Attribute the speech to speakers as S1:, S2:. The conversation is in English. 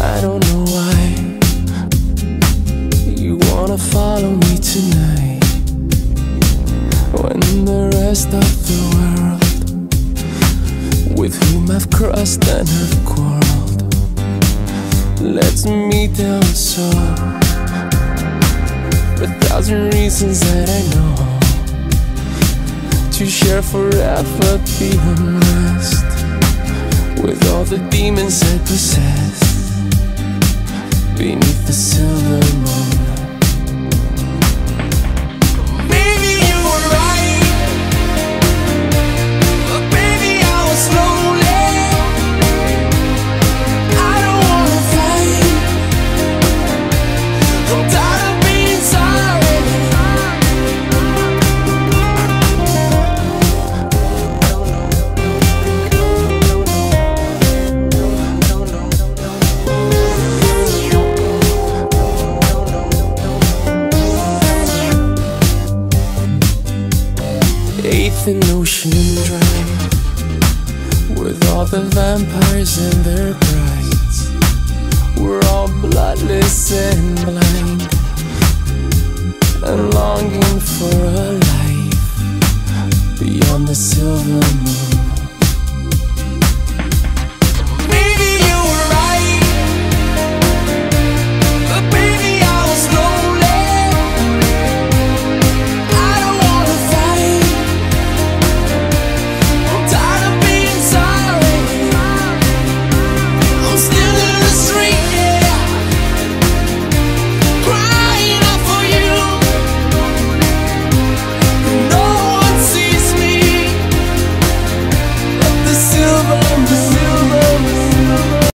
S1: I don't know why You wanna follow me tonight. When the rest of the world With whom I've crossed and have quarreled Lets me down so. A thousand reasons that I know To share forever the unrest With all the demons I possess beneath the silver moon. And Ocean Drive With all the vampires and their brides. We're all bloodless and blind And longing for a life Beyond the silver moon